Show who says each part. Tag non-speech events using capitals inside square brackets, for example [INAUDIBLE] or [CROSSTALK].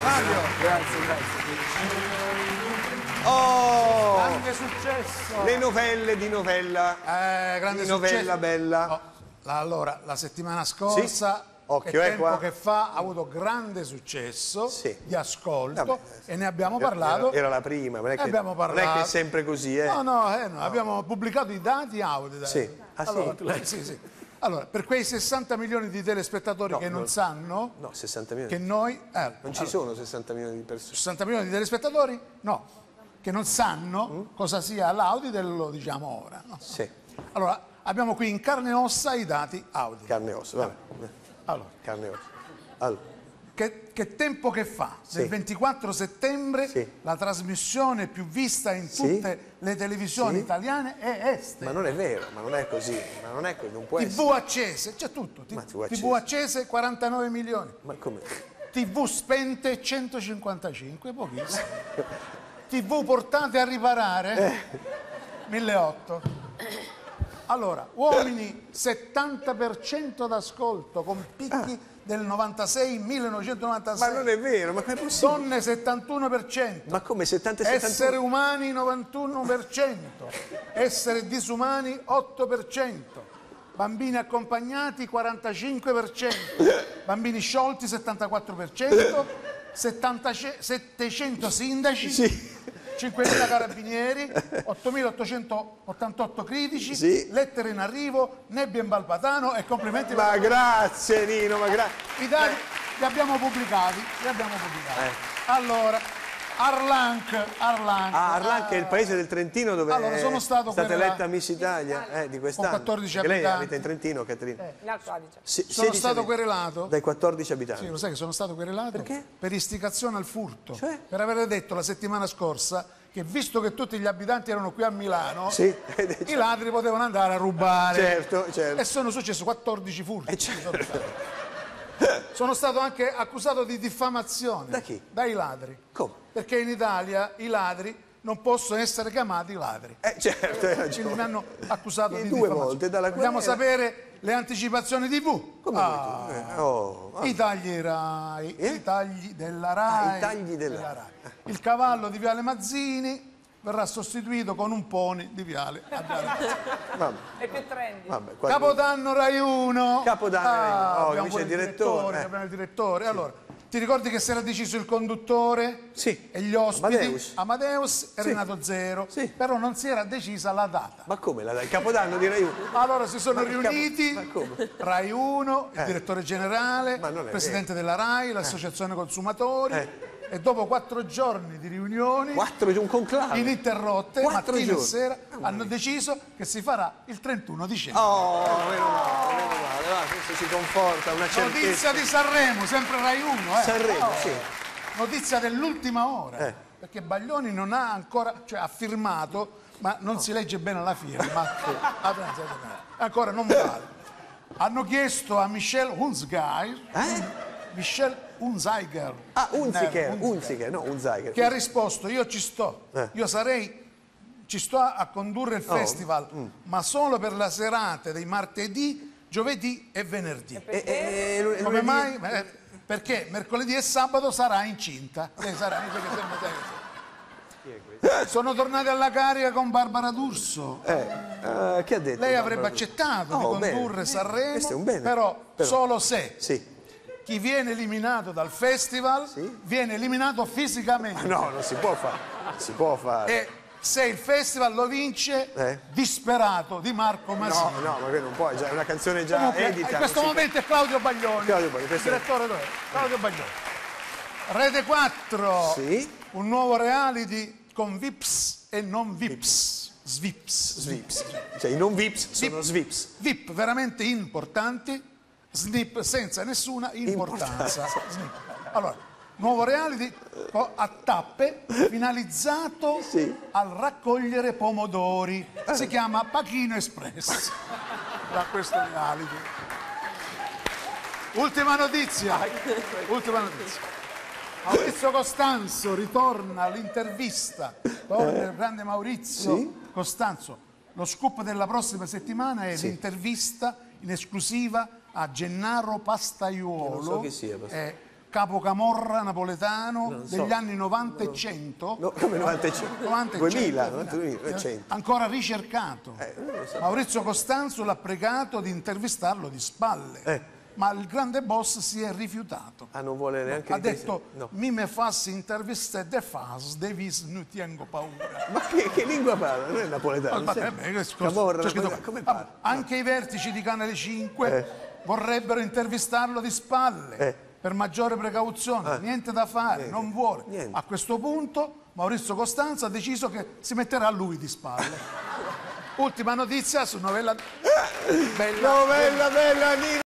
Speaker 1: Fabio,
Speaker 2: Grazie, grazie.
Speaker 1: oh,
Speaker 2: Grande successo.
Speaker 1: le novelle di novella.
Speaker 2: Eh, grande
Speaker 1: Di novella
Speaker 2: successo.
Speaker 1: bella.
Speaker 2: Oh, la- allora, la settimana scorsa,
Speaker 1: Occhio,
Speaker 2: che
Speaker 1: eh,
Speaker 2: tempo
Speaker 1: qua.
Speaker 2: che fa, ha avuto grande successo
Speaker 1: Sì.
Speaker 2: di ascolto
Speaker 1: Vabbè.
Speaker 2: e ne abbiamo parlato.
Speaker 1: Era, era la prima, non è, che,
Speaker 2: abbiamo
Speaker 1: non è
Speaker 2: parlato.
Speaker 1: che è sempre così, eh.
Speaker 2: No, no, eh, no, abbiamo pubblicato i dati audio. dai.
Speaker 1: Sì. Ah, sì?
Speaker 2: allora, sì, sì. Allora, per quei 60 milioni di telespettatori
Speaker 1: No,
Speaker 2: che non
Speaker 1: no.
Speaker 2: sanno
Speaker 1: No, 60 milioni.
Speaker 2: che noi... eh,
Speaker 1: Non ci sono 60 milioni di persone.
Speaker 2: 60 milioni di telespettatori? No, che non sanno
Speaker 1: Mm?
Speaker 2: cosa sia l'Audi, lo diciamo ora. no?
Speaker 1: Sì,
Speaker 2: Allora, abbiamo qui in carne e ossa i dati Audi.
Speaker 1: carne e ossa, vabbè.
Speaker 2: Allora,
Speaker 1: Carne e ossa. Allora,
Speaker 2: che, che tempo che fa?
Speaker 1: Sì.
Speaker 2: Del 24 settembre
Speaker 1: Sì.
Speaker 2: la trasmissione più vista in
Speaker 1: Sì.
Speaker 2: tutte le televisioni
Speaker 1: Sì.
Speaker 2: italiane è Este.
Speaker 1: ma non è vero, ma non è così, ma non è così, non può essere.
Speaker 2: TV accese, c'è tutto. T-
Speaker 1: Ma TV accese.
Speaker 2: TV accese 49 milioni.
Speaker 1: Ma come?
Speaker 2: TV spente 155, pochissimo. [LAUGHS] TV portate a riparare
Speaker 1: Eh.
Speaker 2: 1.800. Allora, uomini 70% d'ascolto con picchi del 96 1996.
Speaker 1: Ma non è vero, ma come è possibile?
Speaker 2: Donne 71%.
Speaker 1: Ma come 70 e 71?
Speaker 2: Essere umani 91%, essere disumani 8%, bambini accompagnati 45%, bambini sciolti 74%, 70 700 sindaci,
Speaker 1: Sì.
Speaker 2: 5.000 carabinieri, 8.888 critici,
Speaker 1: Sì.
Speaker 2: lettere in arrivo, nebbia in Balpatano e complimenti per
Speaker 1: Ma grazie Nino, ma grazie.
Speaker 2: i dati li abbiamo pubblicati, li abbiamo pubblicati. Allora, Arlanc, Arlanc.
Speaker 1: Ah, Arlan che è il paese del Trentino dove
Speaker 2: Allora, sono stato
Speaker 1: è stata
Speaker 2: quella-
Speaker 1: eletta Miss Italia eh, di quest'anno.
Speaker 2: Con 14
Speaker 1: Perché lei
Speaker 2: abitanti.
Speaker 1: abita in Trentino, Caterina.
Speaker 3: In Alto Adige.
Speaker 1: Se-
Speaker 2: Sono
Speaker 1: 16
Speaker 2: stato
Speaker 1: abitanti.
Speaker 2: querelato?
Speaker 1: Dai 14 abitanti.
Speaker 2: Sì, lo sai che sono stato querelato?
Speaker 1: Perché?
Speaker 2: Per istigazione al furto.
Speaker 1: Cioè?
Speaker 2: Per aver detto la settimana scorsa che visto che tutti gli abitanti erano qui a Milano,
Speaker 1: Sì. [LAUGHS]
Speaker 2: i ladri potevano andare a rubare.
Speaker 1: Certo, certo.
Speaker 2: E sono successi 14 furti.
Speaker 1: Eh, certo.
Speaker 2: Sono stato anche accusato di diffamazione.
Speaker 1: Da chi?
Speaker 2: Dai ladri.
Speaker 1: Come?
Speaker 2: Perché in Italia i ladri non possono essere chiamati ladri.
Speaker 1: Eh, certo, hai
Speaker 2: Quindi mi
Speaker 1: ragione.
Speaker 2: hanno accusato
Speaker 1: E
Speaker 2: di
Speaker 1: due volte dalla
Speaker 2: Vogliamo
Speaker 1: querela.
Speaker 2: sapere le anticipazioni TV?
Speaker 1: Come
Speaker 2: Ah?
Speaker 1: Eh, oh, ah.
Speaker 2: I tagli Rai,
Speaker 1: Eh?
Speaker 2: i tagli della Rai.
Speaker 1: Ah, i tagli della Rai.
Speaker 2: Il cavallo di Viale Mazzini verrà sostituito con un pony di Viale a. [LAUGHS]
Speaker 1: Vabbè,
Speaker 3: È più trendy.
Speaker 1: vabbè, qua-
Speaker 2: Capodanno Rai 1.
Speaker 1: Capodanno Rai uno. Oh,
Speaker 2: abbiamo
Speaker 1: il direttore, eh.
Speaker 2: abbiamo il direttore. Allora, ti ricordi che si era deciso il conduttore?
Speaker 1: Sì.
Speaker 2: E gli ospiti?
Speaker 1: Amadeus.
Speaker 2: Amadeus e
Speaker 1: Sì.
Speaker 2: Renato Zero.
Speaker 1: Sì.
Speaker 2: Però non si era decisa la data.
Speaker 1: Ma come la il Capodanno di Rai 1?
Speaker 2: Allora si sono
Speaker 1: Ma capo-
Speaker 2: riuniti
Speaker 1: ma come?
Speaker 2: Rai 1, il
Speaker 1: Eh.
Speaker 2: direttore generale, il presidente della Rai, l'associazione consumatori
Speaker 1: Eh.
Speaker 2: E dopo quattro giorni di riunioni
Speaker 1: Quattro, un conclave.
Speaker 2: ininterrotte,
Speaker 1: Quattro
Speaker 2: mattina e
Speaker 1: giorni.
Speaker 2: sera, hanno deciso che si farà il 31 dicembre.
Speaker 1: Oh, meno male, meno male, va, questo ci conforta, una certezza.
Speaker 2: Notizia di Sanremo, sempre Rai 1. Eh.
Speaker 1: Sanremo,
Speaker 2: Oh.
Speaker 1: sì.
Speaker 2: Notizia dell'ultima ora,
Speaker 1: Eh.
Speaker 2: perché Baglioni non ha ancora, cioè ha firmato, ma non si legge bene la firma. [LAUGHS] Ah, ancora non vale. Hanno chiesto a Michel Hunzgeiger,
Speaker 1: Eh?
Speaker 2: Michel Hunziger,
Speaker 1: Ah, Unziker,
Speaker 2: Eh,
Speaker 1: Unziker, no, Unziker.
Speaker 2: che ha risposto io ci sto,
Speaker 1: Eh.
Speaker 2: io sarei, ci sto a, condurre il
Speaker 1: Oh,
Speaker 2: festival,
Speaker 1: mm.
Speaker 2: ma solo per la serate dei martedì, giovedì e venerdì.
Speaker 1: E, e- e lu- e
Speaker 2: Come
Speaker 1: lunedì-
Speaker 2: mai? Eh, Perché mercoledì e sabato sarà incinta. Lei sarà, mi sa che sembra te. Sono tornati alla carica con Barbara D'Urso.
Speaker 1: Eh, eh, che ha detto?
Speaker 2: Lei
Speaker 1: Barbara
Speaker 2: avrebbe
Speaker 1: D'Urso?
Speaker 2: accettato
Speaker 1: Oh,
Speaker 2: di
Speaker 1: bene.
Speaker 2: condurre
Speaker 1: è
Speaker 2: Sanremo,
Speaker 1: un bene.
Speaker 2: però,
Speaker 1: Però-
Speaker 2: solo se
Speaker 1: Sì.
Speaker 2: Chi viene eliminato dal festival
Speaker 1: Sì.
Speaker 2: viene eliminato fisicamente.
Speaker 1: No, non si può fare. Si può fare.
Speaker 2: E se il festival lo vince,
Speaker 1: Eh?
Speaker 2: disperato di Marco
Speaker 1: No,
Speaker 2: Masini.
Speaker 1: no, ma quello non può, è una canzone già
Speaker 2: Comunque,
Speaker 1: edita.
Speaker 2: in questo momento è Claudio Baglioni.
Speaker 1: Claudio Baglioni,
Speaker 2: il direttore dov'è? Claudio Baglioni. Rete 4,
Speaker 1: Sì.
Speaker 2: un nuovo reality con Vips e non Vips. Svips.
Speaker 1: può. Svips. Cioè i non Vips sono Svips.
Speaker 2: VIP veramente importanti, Snip senza nessuna importanza. Allora, nuovo reality a tappe finalizzato [LAUGHS]
Speaker 1: Sì.
Speaker 2: al raccogliere pomodori. Si chiama Pachino Express. Da questo reality. Ultima notizia. Ultima notizia. Maurizio Costanzo ritorna all'intervista con il grande Maurizio
Speaker 1: Sì.
Speaker 2: Costanzo. Lo scoop della prossima settimana è
Speaker 1: Sì.
Speaker 2: l'intervista in esclusiva a Gennaro Pastaiuolo.
Speaker 1: So sia, Pastaiuolo.
Speaker 2: Eh, capocamorra napoletano
Speaker 4: Non so.
Speaker 2: degli anni 90 e 100.
Speaker 1: No, come 95?
Speaker 2: 90 e
Speaker 1: 2000,
Speaker 2: 100,
Speaker 1: 2000,
Speaker 2: eh,
Speaker 1: 100.
Speaker 2: ancora ricercato.
Speaker 1: Eh, so.
Speaker 2: Maurizio Costanzo l'ha pregato di intervistarlo di spalle,
Speaker 1: Eh.
Speaker 2: ma il grande boss si è rifiutato.
Speaker 1: Ah, non vuole neanche...
Speaker 2: Ha detto,
Speaker 1: No.
Speaker 2: mi me fassi interviste de fas, devis non tengo paura.
Speaker 1: Ma che, che lingua parla? Non è napoletano.
Speaker 2: Ma- che scusa,
Speaker 1: Camorra,
Speaker 2: scritto-
Speaker 1: napoletano, come parla?
Speaker 2: Anche i vertici di Canale 5
Speaker 1: Eh.
Speaker 2: Vorrebbero intervistarlo di spalle.
Speaker 1: Eh.
Speaker 2: Per maggiore precauzione, niente da fare, non vuole.
Speaker 1: niente.
Speaker 2: A questo punto Maurizio Costanzo ha deciso che si metterà lui di spalle. [LAUGHS] Ultima notizia su novella bella.
Speaker 1: Novella bella Nino